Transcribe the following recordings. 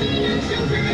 You 命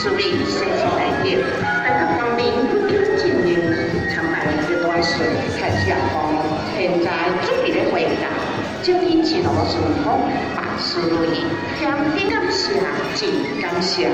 祝你生心改乐在各方面不断进行从来的有一段时间太寂现在准备的回答祝你一路顺风万事如意天天感谢尽感谢